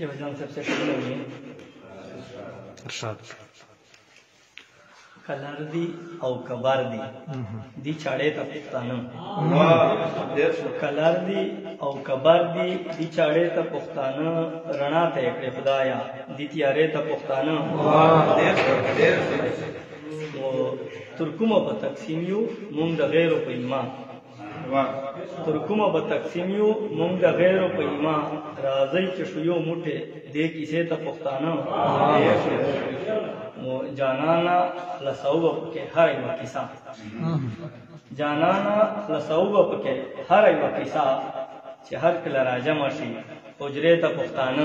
یو ځان څه څه کوي ارشاد کلر دی او کبر دی دی چاړې ته پښتانه کلر دی او کبر دی دی چاړې ته پښتانه رڼا ته کړې خدایا دی تیارې ته پښتانه تر کومه په تقسیم یو مونږ د غیرو په ایمان تر کومه به تقسیم یو مونږ د غیرو په ایما راځي چې شو یو موټه دې کیسه ته پښتانه مو جانانا لسوب کې هر یو کیسه جانانا لسوب کې هر یو کیسه چې هر کله راجم شي حجره ته پښتانه